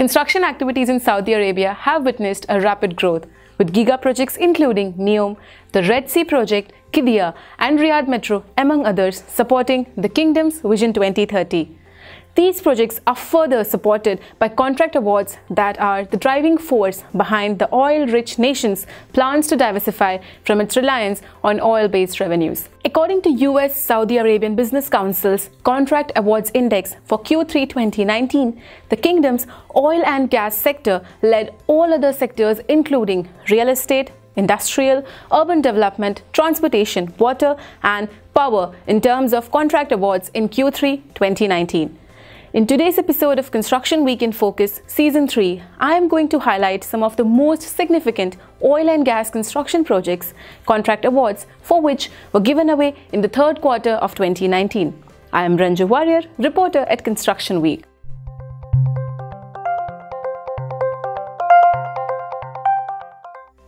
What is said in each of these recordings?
Construction activities in Saudi Arabia have witnessed a rapid growth, with giga projects including NEOM, the Red Sea project, Qiddiya, and Riyadh Metro, among others, supporting the kingdom's Vision 2030. These projects are further supported by contract awards that are the driving force behind the oil-rich nation's plans to diversify from its reliance on oil-based revenues. According to US Saudi Arabian Business Council's Contract Awards Index for Q3 2019, the kingdom's oil and gas sector led all other sectors including real estate, industrial, urban development, transportation, water and power in terms of contract awards in Q3 2019. In today's episode of Construction Week in Focus Season 3, I am going to highlight some of the most significant oil and gas construction projects, contract awards for which were given away in the third quarter of 2019. I am Ranju Warrier, reporter at Construction Week.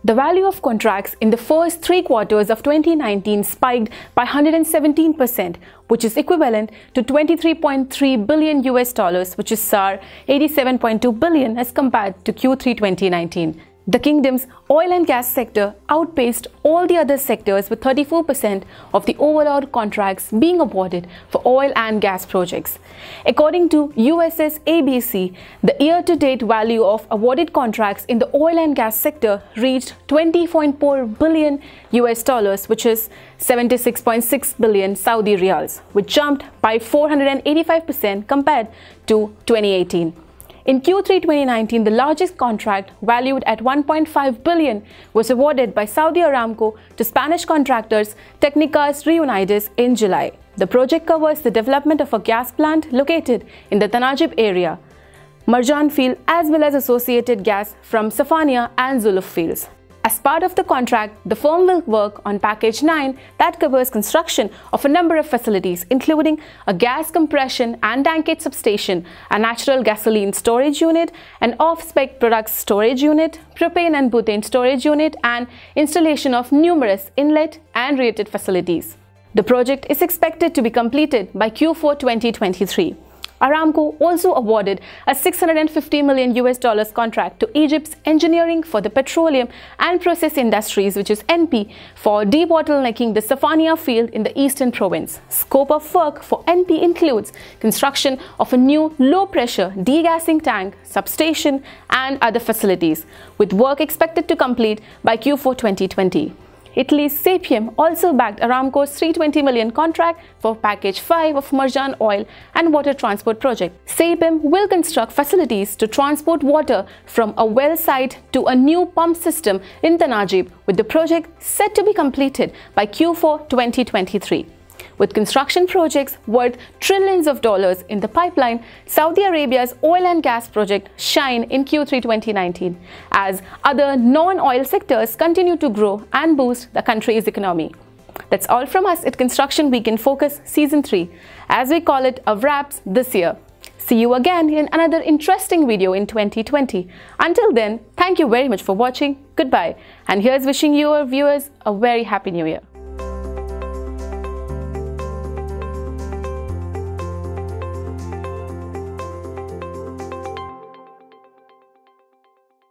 The value of contracts in the first three quarters of 2019 spiked by 117%, which is equivalent to 23.3 billion US dollars, which is SAR 87.2 billion as compared to Q3 2019. The kingdom's oil and gas sector outpaced all the other sectors with 34% of the overall contracts being awarded for oil and gas projects. According to USS ABC, the year-to-date value of awarded contracts in the oil and gas sector reached 20.4 billion US dollars, which is 76.6 billion Saudi riyals, which jumped by 485% compared to 2018. In Q3 2019, the largest contract, valued at 1.5 billion, was awarded by Saudi Aramco to Spanish contractors Técnicas Reunidas in July. The project covers the development of a gas plant located in the Tanajib area, Marjan field as well as associated gas from Safaniya and Zuluf fields. As part of the contract, the firm will work on Package 9 that covers construction of a number of facilities including a gas compression and tankage substation, a natural gasoline storage unit, an off-spec products storage unit, propane and butane storage unit and installation of numerous inlet and rated facilities. The project is expected to be completed by Q4 2023. Aramco also awarded a 650 million US dollars contract to Egypt's Engineering for the Petroleum and Process Industries, which is Enppi, for debottlenecking the Safaniya field in the eastern province. Scope of work for Enppi includes construction of a new low-pressure degassing tank, substation and other facilities, with work expected to complete by Q4 2020. Italy's Saipem also backed Aramco's 320 million contract for package 5 of Marjan oil and water transport project. Saipem will construct facilities to transport water from a well site to a new pump system in Tanajib with the project set to be completed by Q4 2023. With construction projects worth trillions of dollars in the pipeline, Saudi Arabia's oil and gas project shine in Q3 2019 as other non-oil sectors continue to grow and boost the country's economy. That's all from us at Construction Week in Focus Season 3, as we call it a wraps this year. See you again in another interesting video in 2020. Until then, thank you very much for watching. Goodbye. And here's wishing you, our viewers, a very happy new year.